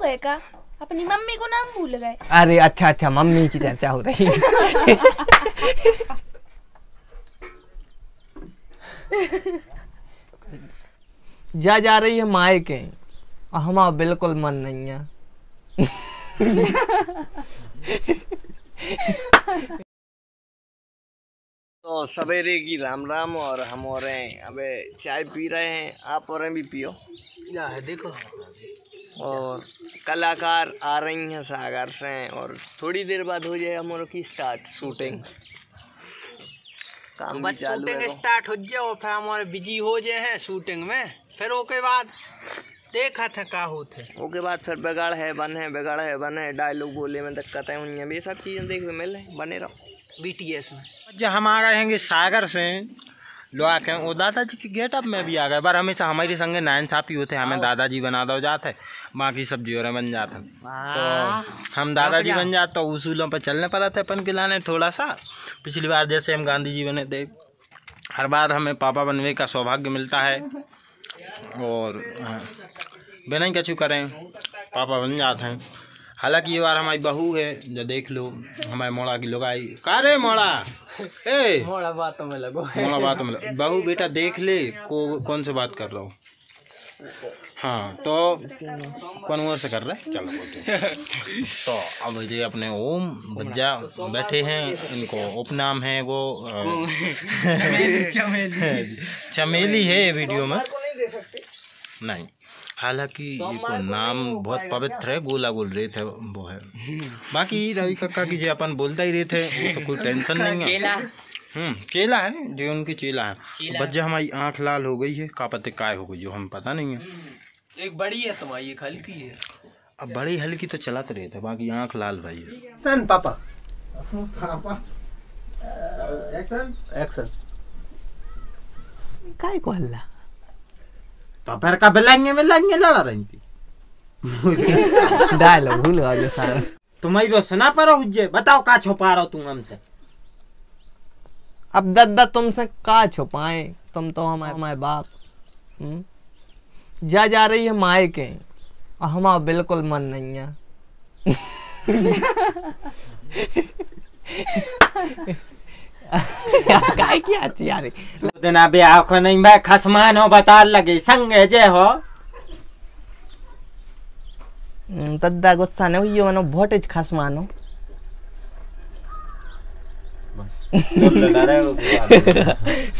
गए का अपनी मम्मी को नाम भूल गए। अरे अच्छा अच्छा मम्मी की चर्चा हो रही जा जा रही है मायके और हमारा बिल्कुल मन नहीं है। तो सवेरे की राम राम और हम हो रहे हैं। अबे चाय पी रहे हैं। आप और भी पियो। क्या है देखो। और कलाकार आ रही हैं सागर से और थोड़ी देर बाद हो जाए हमारे की स्टार्ट शूटिंग काम भी बस शूटिंग तो। स्टार्ट हो जाए और फिर हमारे बिज़ी हो जाए हैं शूटिंग में। फिर ओके बाद देखा था का होते। ओके बाद फिर बिगड़ है बन है बिगाड़ है बन है डायलॉग बोले में दिक्कतें हुई हैं। ये सब चीज़ें देखने मिल रही बने रहो। बीटीएस में। जो हम आ गए हैं सागर से। लोआ के वो दादाजी के गेटअप में भी आ गए। पर हमेशा हमारे संगे नाइन ही होते हमें दादाजी बना दो जाते बाकी सब्ज़ी और बन जाता तो हम दादाजी बन जाते तो उसूलों पर चलने पड़ा था अपन के लाने थोड़ा सा। पिछली बार जैसे हम गांधी जी बने थे हर बार हमें पापा बनने का सौभाग्य मिलता है। और हाँ, बिना ही कछु करें पापा बन जाते हैं। हालाँकि ये बार हमारी बहू है जो देख लो हमारे मोड़ा की लोग आई। का रे मोड़ा? ए मोड़ा बातों में लगो। मोड़ा बात में बहू बेटा देख ले को कौन से बात कर रहा हूँ। हाँ तो कौन और से कर रहे चलो बोलते तो अब ये अपने ओम बज्जा बैठे हैं इनको उपनाम है वो अ, चमेली। है वीडियो में। नहीं। हालाँकि ये को नाम बहुत पवित्र है गोला गोल रहे थे वो है। बाकी रवि काका की जो अपन बोलता ही रहे थे वो तो कोई टेंशन नहीं है। हम्म केला है जो उनकी चेला है। बच्चा हमारी आँख लाल हो गई है का पते काय हो गई जो हमें पता नहीं है। एक बड़ी है तुम्हारी एक हल्की है। अब बड़ी हल्की तो चलाते रहे थे बाकी आँख लाल भाई है। Action, Papa. Papa. Action. Action. काय को हल्ला? तो फिर का बिलाएँगे बिलाएँगे लड़ा रही थी डायलॉग भूल गया जो सारा। तुम्हारी सुना पर हुज्जे बताओ का छुपा रहा तुम हमसे? अब दद्दा तुमसे का छुपाए? तुम तो हमारे हमारे बाप। हम्म? जा जा रही है मायके। और हमारा बिल्कुल मन नहीं है। काय की अच्छी यार दिन अबे आँखों नहीं मैं खसमान हो बता लगे संग जे हो। हम्म, दद्दा गुस्सा नहीं हुई मनो वोटेज खास मानो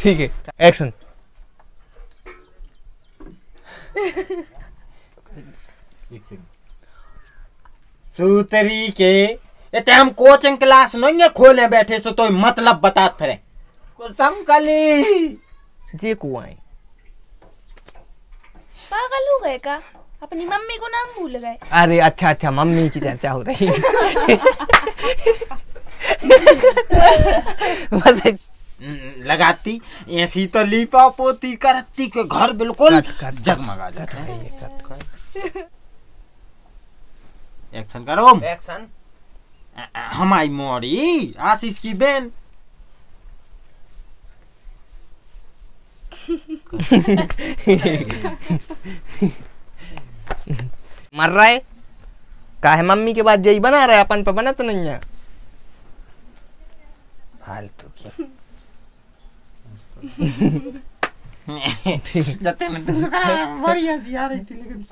ठीक है एक्शन सूतरी के इतने हम कोचिंग क्लास नहीं है खोले बैठे सो तो मतलब बता फिरे। कुसम कली जे कुआई पागल हो गए का? अपनी मम्मी को नाम भूल गए। अरे अच्छा अच्छा मम्मी की चर्चा हो रही है। मतलब लगाती ऐसी तो लीपा पोती करती के घर बिल्कुल जगमगा जाता है। एक्शन करो। एक्शन हमारी मोड़ी आशीष की बहन मर रहा है काहे मम्मी के बाद यही बना रहा है अपन पे बना तो नहीं है फालतू की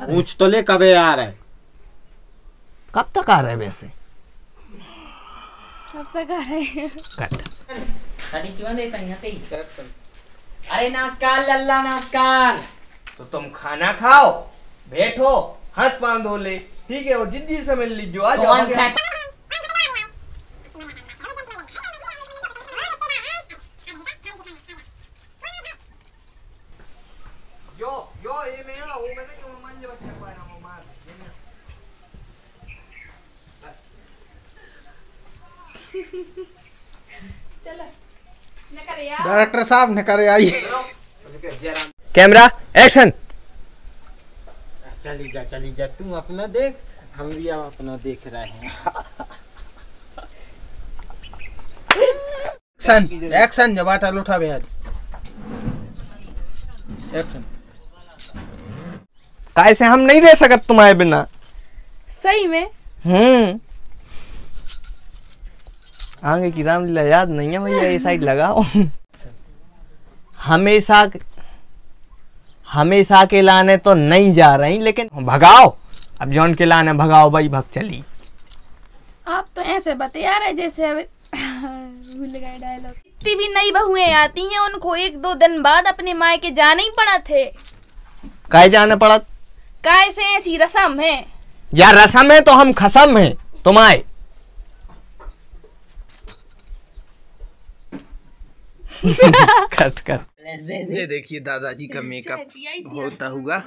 पूछ तो ले कबे आ रहा है कब तक आ रहा है वैसे अब तक आ रहे हैं। कट क्यों देता ते अरे नमस्कार लल्ला नमस्कार। तो तुम खाना खाओ बैठो हाथ पाँव धो ले। ठीक है और जिद्दी से मिल लीजिए। आ जाओ कौन सा यो यो ये में आ वो मैंने जो मन जो अच्छा पाया वो मार चलो न करे यार डायरेक्टर साहब ने करे आइए। Camera action. चली जा चली जा तू अपना देख हम भी अब अपना देख रहे हैं। एक्शन एक्शन जब आटा उठा बे एक्शन। कैसे हम नहीं दे सकत तुम्हारे बिना? सही में? हम्म। आगे की रामलीला याद नहीं है भैया ये साइड लगाओ। हमेशा हमेशा के लाने तो नहीं जा रही लेकिन भगाओ। अब जौन के लाने भगाओ भाई भग चली। आप तो ऐसे बतिया रहे जैसे भूल गए डायलॉग इतनी भी नई बहुएँ आती हैं उनको एक दो दिन बाद अपने माए के जाने ही पड़ा थे। काहे जाने पड़ा? काय से ऐसी रसम है? या रसम है तो हम खसम है तुम कट कर ये देखिए दादाजी का मेकअप होता हुआ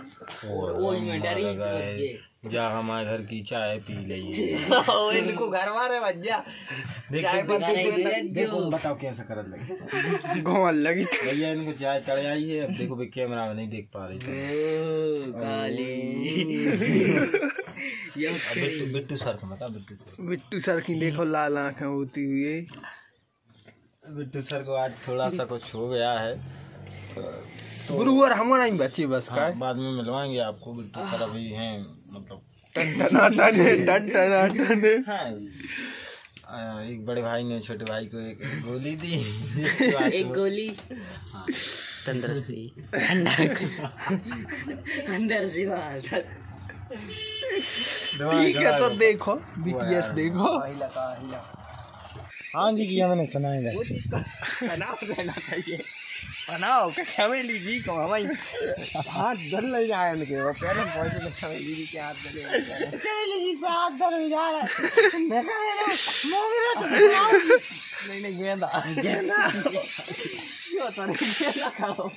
जा हमारे घर की चाय पी लीजिए इनको घर बज्जा देखो बताओ कैसे करत लगे। गोल लगी। भैया इनको चाय चढ़ आई है। अब देखो भाई कैमरा में नहीं देख पा रही अब बिट्टू बिट्टू सर को बता बिट्टू सर। बिट्टू सर की देखो लाल आँखें होती हुई। बिट्टू सर को आज थोड़ा सा कुछ हो गया है। गुरुवर हमारा ही बच्चे बस का हाँ, बाद में मिलवाएँगे आपको बिट्टू सर अभी हैं मतलब। टन टना टन टन टना टन हाँ आ, एक बड़े भाई ने छोटे भाई को एक गोली दी। एक गोली। तंदुरुस्ती। अंदर। अंदर से बाहर ठीक है तो देखो बीटीएस देखो। हाँ जी किया मैंने सुनाएगा बनाओ के चमेली जी को हमारी हाथ धर ले जाए उनके वो पहले पहुँचे तो चमेली जी के हाथ धरे चमेली जी पे हाथ धर जा रहा है। मैं कह रहा हूँ मेरा तो नहीं नहीं गेंदा। गेंदा? क्यों तो नहीं गेंदा खाओ।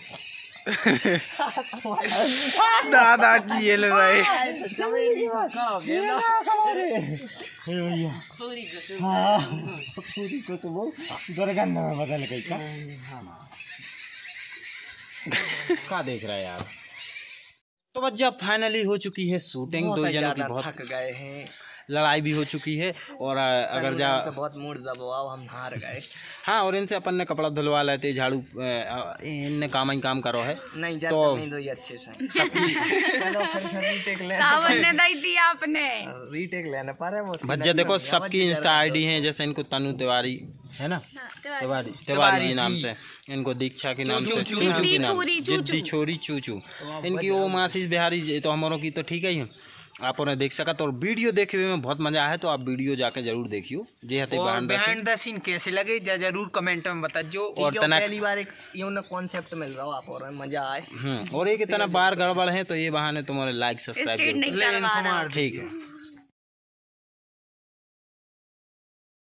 दादाजी ये ले रहे हाँ पूरी को तो वो दुर्गंध में बदल गई का क्या देख रहा है यार तो बच्चा फाइनली हो चुकी है शूटिंग दो जनों की बहुत थक गए हैं लड़ाई भी हो चुकी है और अगर जा तो बहुत मूड दबाव हम हार गए। हाँ और इनसे अपन ने कपड़ा धुलवा लेते झाड़ू इनने काम ही काम करो है। नहीं तो- नहीं दो ये अच्छे से। रीटेक सावन ने दई दी आपने। रीटेक लेने पर है वो भज्जा देखो सबकी इंस्टा आईडी है। जैसे इनको तनु तिवारी है ना? तिवारी। तिवारी जी। नाम से। इनको दीक्षा के नाम से चूचू। के नाम। जिद्दी छोरी चूचू। इनकी वो मासीस बिहारी तो हमारों की तो ठीक ही है। आप उन्हें देख सकत और वीडियो देखे हुए में बहुत मज़ा है तो आप वीडियो जाके ज़रूर देखियो। जी हते और बिहाइंड द सीन कैसे लगे जा ज़रूर कमेंट में बता जो और तना पहली बार एक यूँ कॉन्सेप्ट मिल रहा हो आप और मज़ा आए। हम्म और एक इतना बार गड़बड़ है तो ये बहाने तुम्हारे लाइक सब्सक्राइब ठीक है।